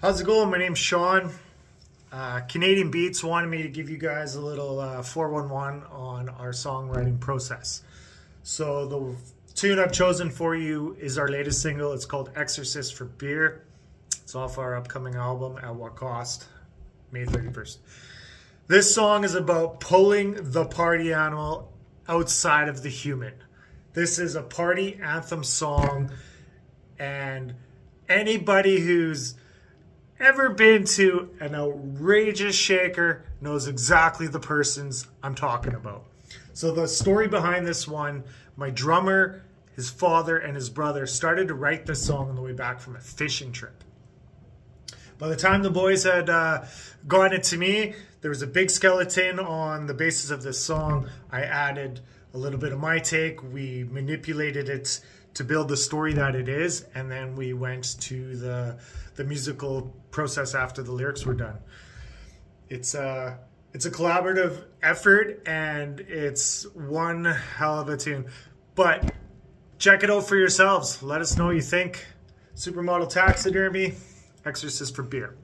How's it going? My name's Sean. Uh, Canadian Beats wanted me to give you guys a little uh, 411 on our songwriting process. So the tune I've chosen for you is our latest single. It's called Exorcist for Beer. It's off our upcoming album, At What Cost, May 31st. This song is about pulling the party animal outside of the human. This is a party anthem song, and anybody who's ever been to an outrageous shaker knows exactly the persons I'm talking about. So the story behind this one, my drummer, his father, and his brother started to write this song on the way back from a fishing trip. By the time the boys had uh, gotten it to me, there was a big skeleton on the basis of this song. I added a little bit of my take. We manipulated it to build the story that it is, and then we went to the the musical process after the lyrics were done. It's a it's a collaborative effort, and it's one hell of a tune. But check it out for yourselves. Let us know what you think. Supermodel taxidermy, Exorcist for beer.